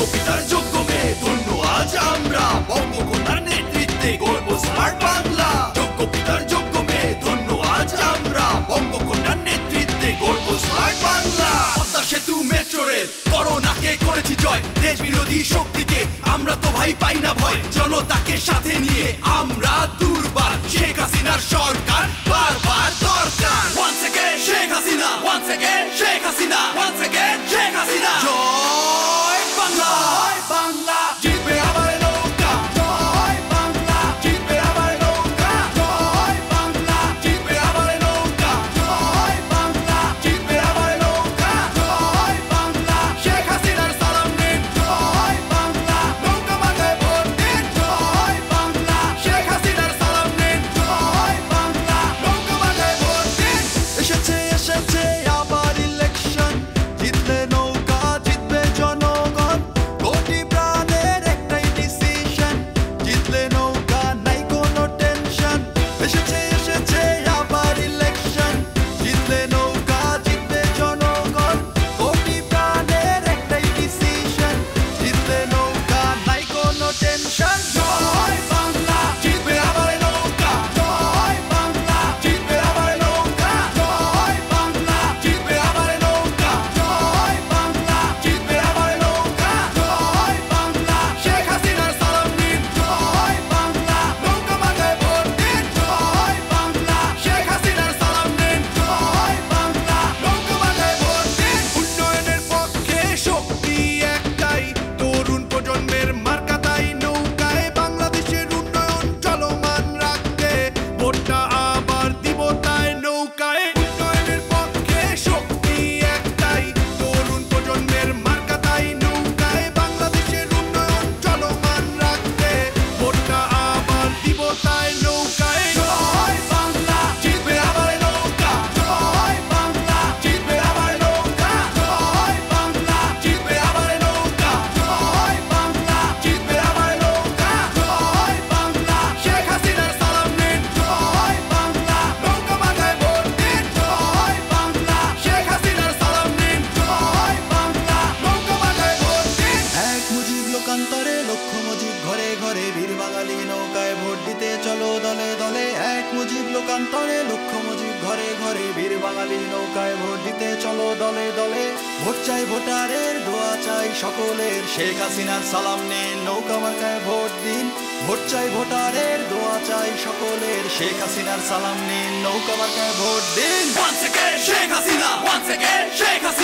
কবিতার যোগ্য মেয়ে। ধন্য, আজ আমরা বঙ্গকন্যার নেতৃত্বে গর্ব স্মার্ট বাংলা। যোগ্য পিতার যোগ্য মেয়ে, ধন্য, আজ আমরা বঙ্গকন্যার নেতৃত্বে গর্ব স্মার্ট বাংলা। পদ্মা সেতু মেট্রো রেল করোনাকে করেছি জয়। দেশ বিরোধী শক্তিকে আমরা তো ভাই পাই না ভয়। জনতাকে সাথে নিয়ে আমরা দুর্বার। শেখ হাসিনার সরকার যুগান্তরে লক্ষ্য মজিব ঘরে ঘরে বীর বাঙালি নৌকায় ভোট দিতে চলো দলে দলে। ভোট চাই ভোটারের, দোয়া চাই সকলের। শেখ হাসিনার সালাম নেন, নৌকা মার্কায় ভোট দিন। ভোট চাই ভোটারের, দোয়া চাই সকলের। শেখ হাসিনার সালাম নেন, নৌকা মার্কায় ভোট দিন। শেখ হাসিনা শেখ হাসিনা